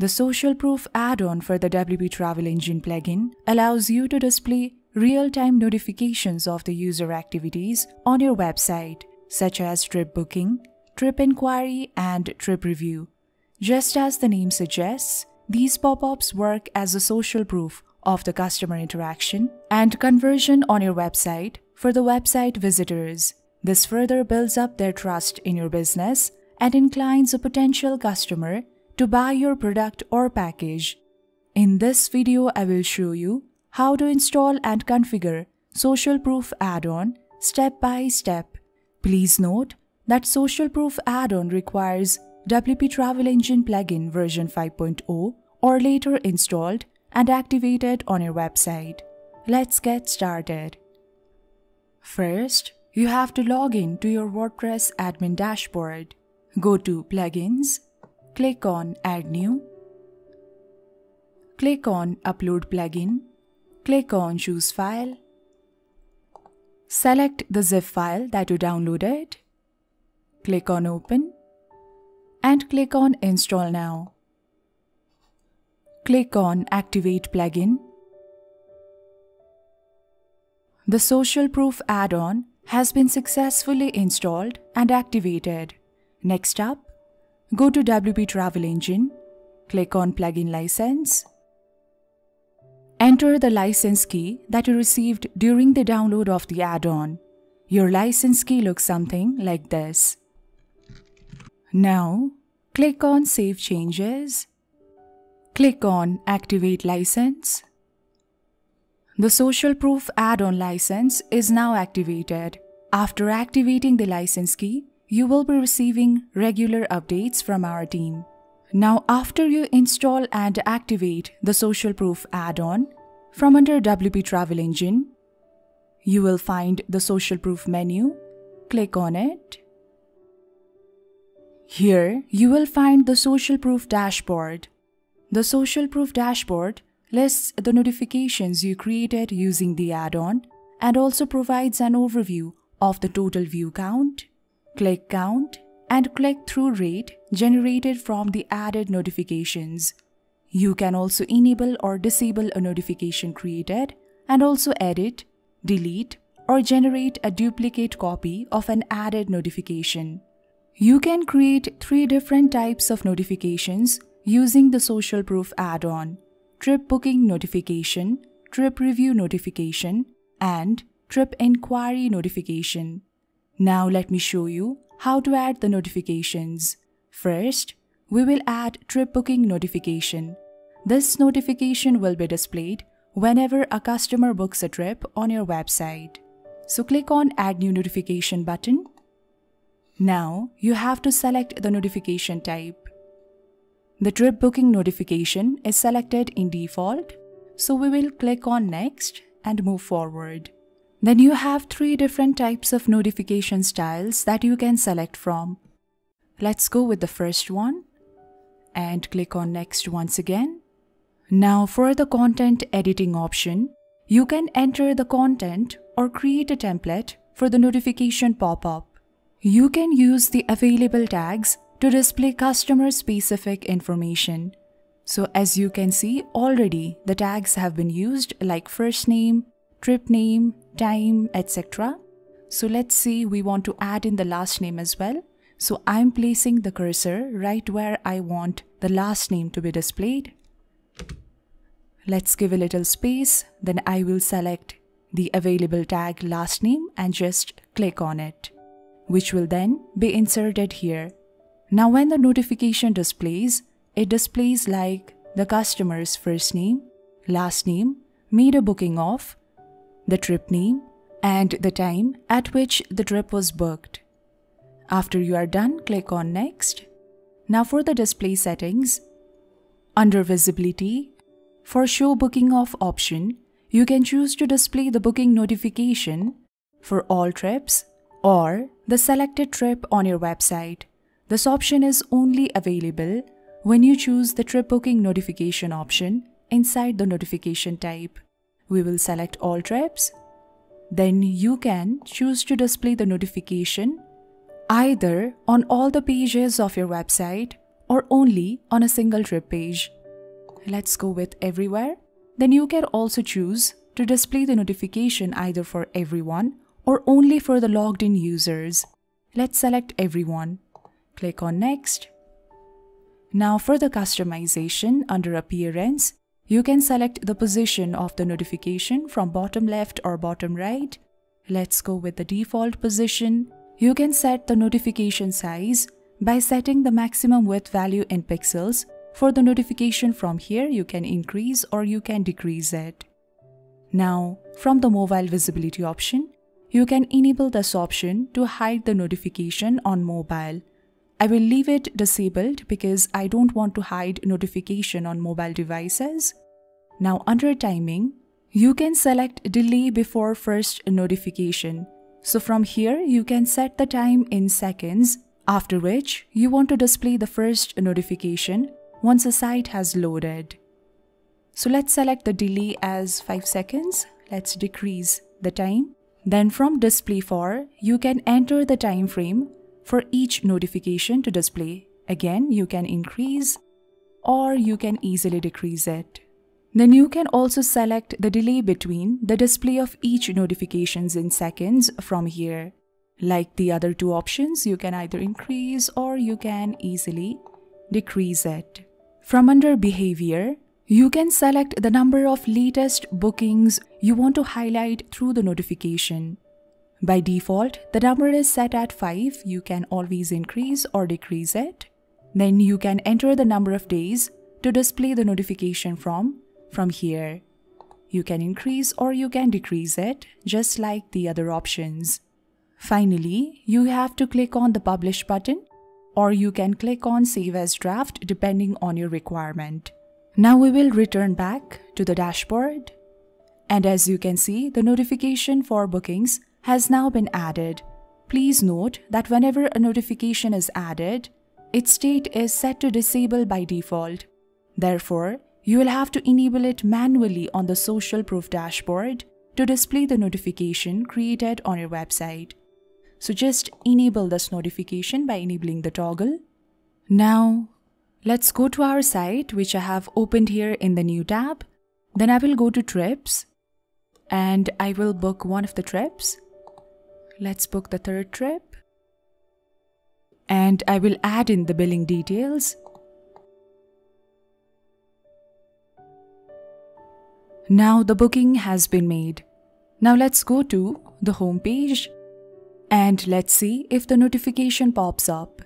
The Social Proof add-on for the WP Travel Engine plugin allows you to display real-time notifications of the user activities on your website, such as trip booking, trip inquiry, and trip review. Just as the name suggests, these pop-ups work as a social proof of the customer interaction and conversion on your website for the website visitors. This further builds up their trust in your business and inclines a potential customer to buy your product or package. In this video, I will show you how to install and configure Social Proof add-on step by step. Please note that Social Proof add-on requires WP Travel Engine plugin version 5.0 or later installed and activated on your website. Let's get started. First, you have to log in to your WordPress admin dashboard. Go to Plugins Click on Add New. Click on Upload Plugin. Click on Choose File. Select the zip file that you downloaded. Click on Open. And click on Install Now. Click on Activate Plugin. The Social Proof add-on has been successfully installed and activated. Next up, Go to WP Travel Engine, click on Plugin License. Enter the license key that you received during the download of the add-on. Your license key looks something like this. Now, click on Save Changes. Click on Activate License. The Social Proof add-on license is now activated. After activating the license key, you will be receiving regular updates from our team. Now, after you install and activate the Social Proof add-on, from under WP Travel Engine, you will find the Social Proof menu. Click on it. Here, you will find the Social Proof dashboard. The Social Proof dashboard lists the notifications you created using the add-on and also provides an overview of the total view count, click count, and click through rate generated from the added notifications. You can also enable or disable a notification created and also edit, delete, or generate a duplicate copy of an added notification. You can create three different types of notifications using the Social Proof add-on Trip Booking Notification, Trip Review Notification, and Trip Inquiry Notification. Now let me show you how to add the notifications. First, we will add trip booking notification. This notification will be displayed whenever a customer books a trip on your website. So click on add new notification button. Now you have to select the notification type. The trip booking notification is selected in default, so we will click on next and move forward. Then you have three different types of notification styles that you can select from. Let's go with the first one and click on next once again. Now for the content editing option, you can enter the content or create a template for the notification pop-up. You can use the available tags to display customer specific information. So as you can see already the tags have been used like first name, trip name, time, etc. So let's say we want to add in the last name as well. So I'm placing the cursor right where I want the last name to be displayed. Let's give a little space, then I will select the available tag last name and just click on it, which will then be inserted here. Now when the notification displays, it displays like the customer's first name, last name, made a booking of, the trip name, and the time at which the trip was booked. After you are done, click on Next. Now for the display settings, under Visibility, for Show Booking Off option, you can choose to display the booking notification for all trips or the selected trip on your website. This option is only available when you choose the trip booking notification option inside the notification type we will select all trips. Then you can choose to display the notification either on all the pages of your website or only on a single trip page. Let's go with everywhere. Then you can also choose to display the notification either for everyone or only for the logged in users. Let's select everyone. Click on next. Now for the customization under appearance, you can select the position of the notification from bottom left or bottom right. Let's go with the default position. You can set the notification size by setting the maximum width value in pixels. For the notification from here, you can increase or you can decrease it. Now, from the mobile visibility option, you can enable this option to hide the notification on mobile. I will leave it disabled because I don't want to hide notification on mobile devices. Now under timing, you can select delay before first notification. So from here, you can set the time in seconds, after which you want to display the first notification once a site has loaded. So let's select the delay as 5 seconds. Let's decrease the time. Then from display for, you can enter the time frame for each notification to display. Again, you can increase or you can easily decrease it. Then you can also select the delay between the display of each notifications in seconds from here. Like the other two options, you can either increase or you can easily decrease it. From under behavior, you can select the number of latest bookings you want to highlight through the notification. By default, the number is set at 5. You can always increase or decrease it. Then you can enter the number of days to display the notification from from here. You can increase or you can decrease it, just like the other options. Finally, you have to click on the Publish button or you can click on Save as Draft depending on your requirement. Now we will return back to the dashboard. And as you can see, the notification for bookings has now been added. Please note that whenever a notification is added, its state is set to disable by default. Therefore, you will have to enable it manually on the social proof dashboard to display the notification created on your website. So just enable this notification by enabling the toggle. Now, let's go to our site which I have opened here in the new tab. Then I will go to trips and I will book one of the trips. Let's book the third trip. And I will add in the billing details Now the booking has been made. Now let's go to the home page and let's see if the notification pops up.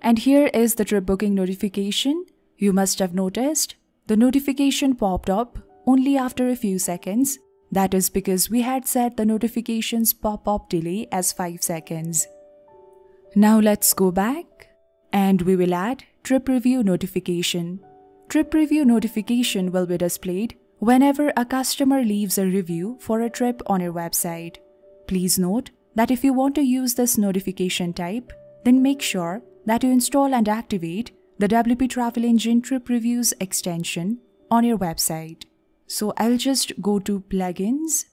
And here is the trip booking notification. You must have noticed the notification popped up only after a few seconds. That is because we had set the notifications pop-up delay as 5 seconds. Now let's go back and we will add trip review notification. Trip review notification will be displayed whenever a customer leaves a review for a trip on your website. Please note that if you want to use this notification type, then make sure that you install and activate the WP Travel Engine Trip Reviews extension on your website. So I'll just go to Plugins.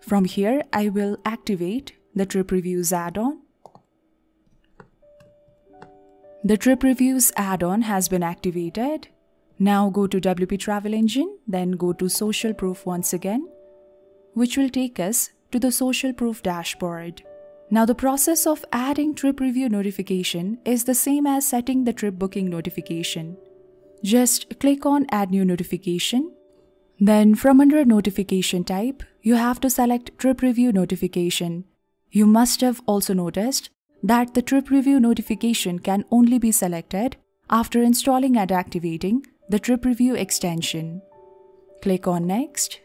From here, I will activate the Trip Reviews add-on the Trip Reviews add-on has been activated. Now go to WP Travel Engine, then go to Social Proof once again, which will take us to the Social Proof dashboard. Now the process of adding trip review notification is the same as setting the trip booking notification. Just click on add new notification. Then from under notification type, you have to select trip review notification. You must have also noticed that the trip review notification can only be selected after installing and activating the trip review extension. Click on Next.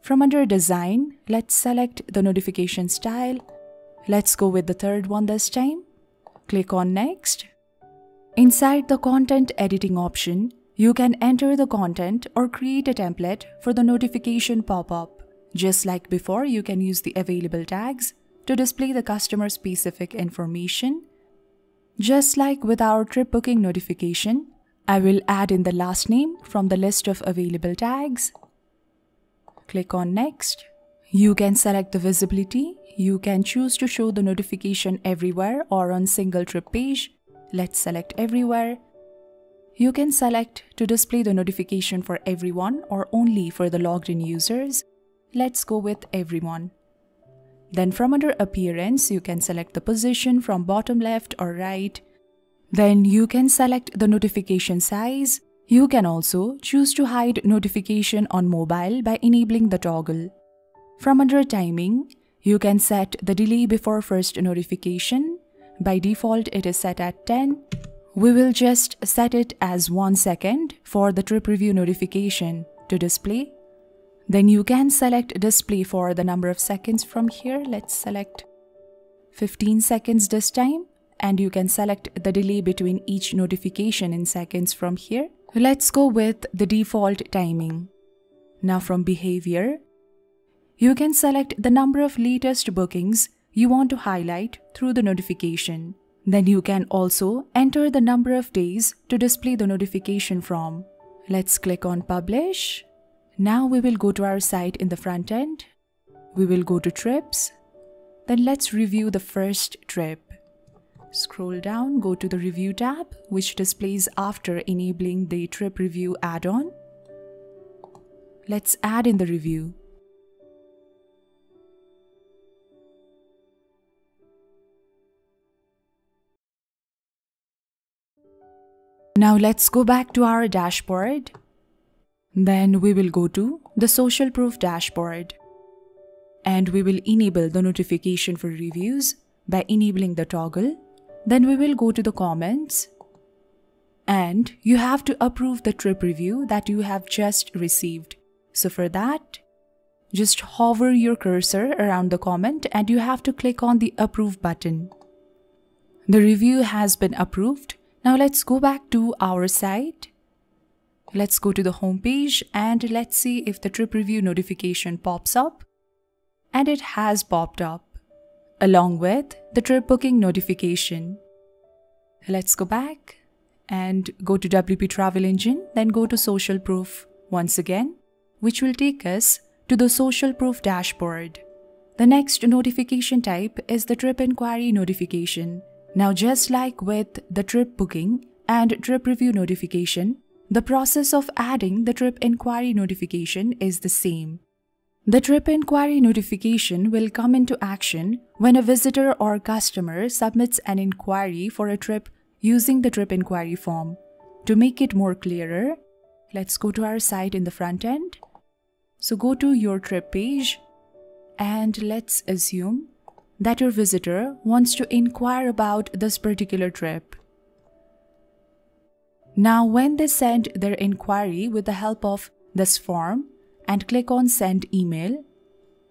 From under Design, let's select the notification style. Let's go with the third one this time. Click on Next. Inside the Content Editing option, you can enter the content or create a template for the notification pop-up. Just like before, you can use the available tags to display the customer specific information. Just like with our trip booking notification, I will add in the last name from the list of available tags. Click on next. You can select the visibility. you can choose to show the notification everywhere or on single trip page. Let's select everywhere. You can select to display the notification for everyone or only for the logged in users. Let's go with everyone. Then from under appearance, you can select the position from bottom left or right. Then you can select the notification size. You can also choose to hide notification on mobile by enabling the toggle. From under timing, you can set the delay before first notification. By default, it is set at 10. We will just set it as 1 second for the trip review notification to display. Then you can select display for the number of seconds from here. Let's select 15 seconds this time and you can select the delay between each notification in seconds from here. Let's go with the default timing. Now from behavior, you can select the number of latest bookings you want to highlight through the notification. Then you can also enter the number of days to display the notification from. Let's click on Publish. Now we will go to our site in the front end. We will go to Trips. Then let's review the first trip. Scroll down, go to the Review tab, which displays after enabling the Trip Review add-on. Let's add in the review. Now let's go back to our dashboard. Then we will go to the social proof dashboard. And we will enable the notification for reviews by enabling the toggle. Then we will go to the comments. And you have to approve the trip review that you have just received. So for that, just hover your cursor around the comment and you have to click on the approve button. The review has been approved now let's go back to our site. Let's go to the home page and let's see if the trip review notification pops up. And it has popped up, along with the trip booking notification. Let's go back and go to WP Travel Engine, then go to Social Proof once again, which will take us to the Social Proof dashboard. The next notification type is the trip inquiry notification. Now, just like with the trip booking and trip review notification, the process of adding the trip inquiry notification is the same. The trip inquiry notification will come into action when a visitor or customer submits an inquiry for a trip using the trip inquiry form. To make it more clearer, let's go to our site in the front end. So go to your trip page and let's assume that your visitor wants to inquire about this particular trip. Now, when they send their inquiry with the help of this form and click on Send Email,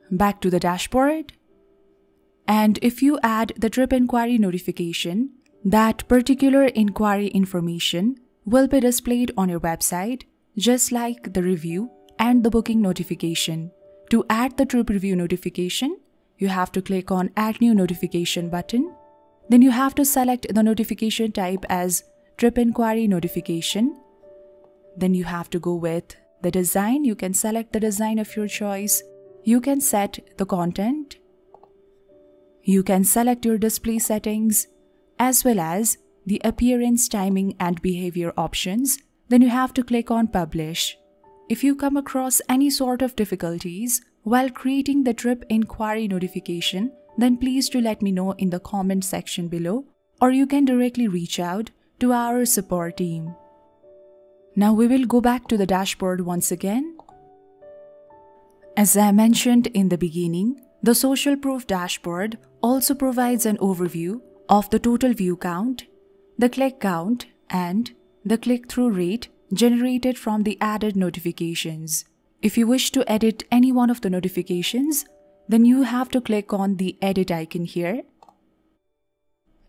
back to the dashboard, and if you add the trip inquiry notification, that particular inquiry information will be displayed on your website just like the review and the booking notification. To add the trip review notification, you have to click on Add New Notification button. Then you have to select the notification type as Trip Inquiry Notification. Then you have to go with the design. You can select the design of your choice. You can set the content. You can select your display settings as well as the appearance, timing, and behavior options. Then you have to click on Publish. If you come across any sort of difficulties, while creating the trip inquiry notification, then please do let me know in the comment section below or you can directly reach out to our support team. Now we will go back to the dashboard once again. As I mentioned in the beginning, the Social Proof dashboard also provides an overview of the total view count, the click count, and the click-through rate generated from the added notifications. If you wish to edit any one of the notifications, then you have to click on the edit icon here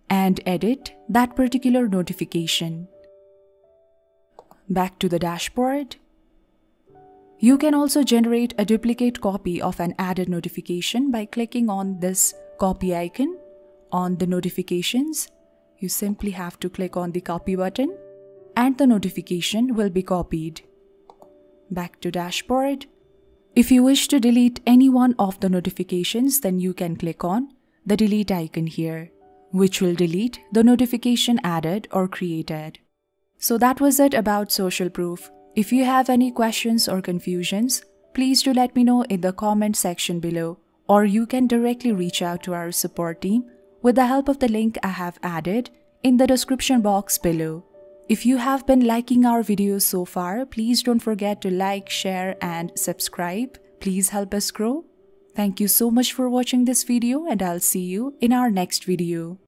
and edit that particular notification. Back to the dashboard. You can also generate a duplicate copy of an added notification by clicking on this copy icon on the notifications. You simply have to click on the copy button and the notification will be copied back to dashboard. If you wish to delete any one of the notifications, then you can click on the delete icon here, which will delete the notification added or created. So that was it about social proof. If you have any questions or confusions, please do let me know in the comment section below or you can directly reach out to our support team with the help of the link I have added in the description box below. If you have been liking our videos so far, please don't forget to like, share and subscribe. Please help us grow. Thank you so much for watching this video and I'll see you in our next video.